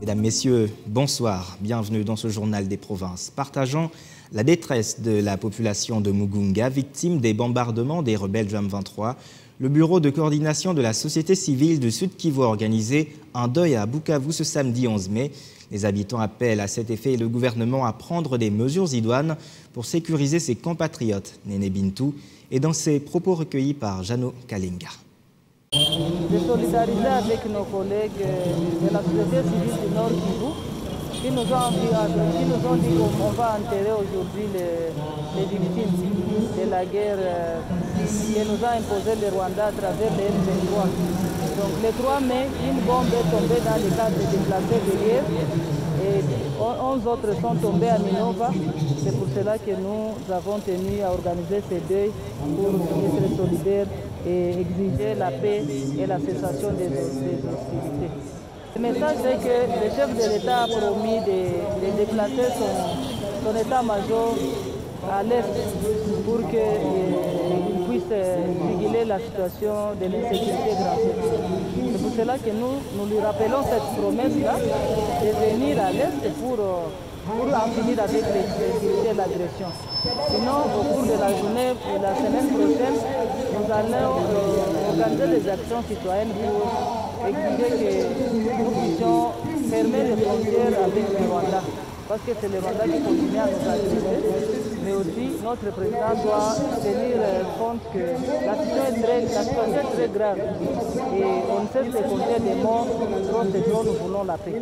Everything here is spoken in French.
Mesdames, Messieurs, bonsoir. Bienvenue dans ce journal des provinces. Partageant la détresse de la population de Mugunga, victime des bombardements des rebelles du M23, le Bureau de coordination de la société civile du Sud Kivu a organisé un deuil à Bukavu ce samedi 11 mai. Les habitants appellent à cet effet le gouvernement à prendre des mesures idoines pour sécuriser ses compatriotes. Néné Bintou et dans ses propos recueillis par Jano Kalinga solidariser avec nos collègues de la société civile du Nord Kivu qui nous ont, qui nous ont dit qu'on va enterrer aujourd'hui les, les, victimes de la guerre que nous a imposé le Rwanda à travers les M23. Donc le 3 mai, une bombe est tombée dans le cadre des déplacés de guerre et 11 autres sont tombés à Minova. C'est pour cela que nous avons tenu à organiser ces deuils pour être solidaires et exiger la paix et la cessation des, hostilités. Le message est que le chef de l'État a promis de, de son, état-major à l'Est pour qu'il euh, puisse réguler la situation de l'insécurité grande. C'est pour cela que nous, nous lui rappelons cette promesse-là de venir à l'Est pour, pour en finir avec l'insécurité et l'agression. Sinon, au cours de la journée et la semaine prochaine, allons euh, organiser des actions citoyennes pour exiger que nous puissions fermer les frontières avec le Rwanda. Parce que c'est le Rwanda qui continue à nous agresser. Mais aussi, notre président doit tenir compte que la situation est très, grave. Et on ne cesse de compter des morts, trop nous voulons la paix.